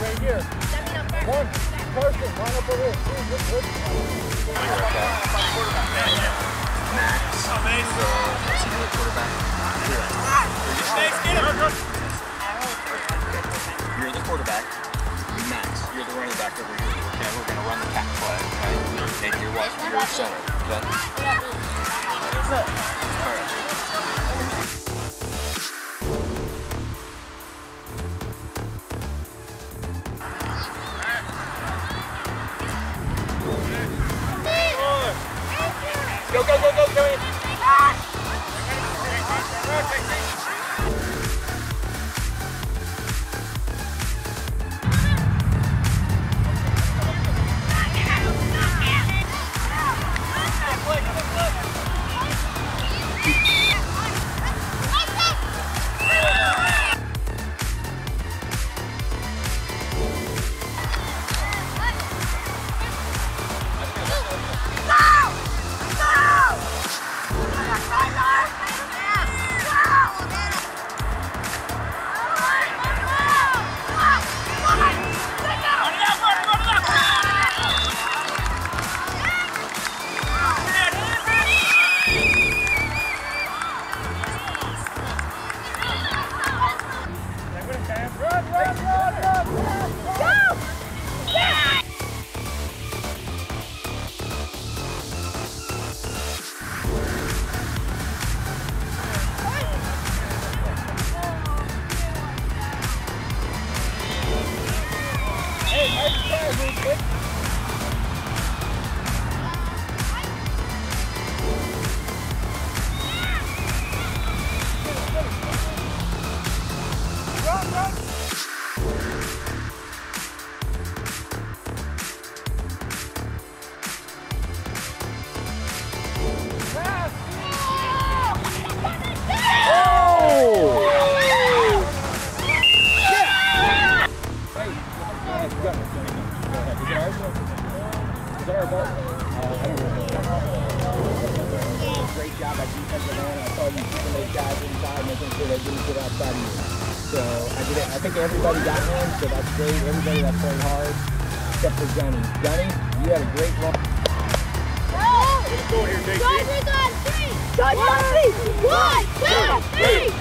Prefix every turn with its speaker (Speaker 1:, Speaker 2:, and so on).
Speaker 1: right here.
Speaker 2: You're the quarterback. Max, you're the running back over here. Okay, we're gonna run the play. Okay, you're center. Okay.
Speaker 1: Go, go, Joey. Run, Hey, nice try, dude.
Speaker 3: Great job at defensive end. I saw you keeping those guys inside, making sure they didn't get outside of you. So I did it. I think everybody got one, so that's great. Everybody that played hard, except for Gunny. Gunny, you had a great run.
Speaker 4: One, two, three! One, two, three!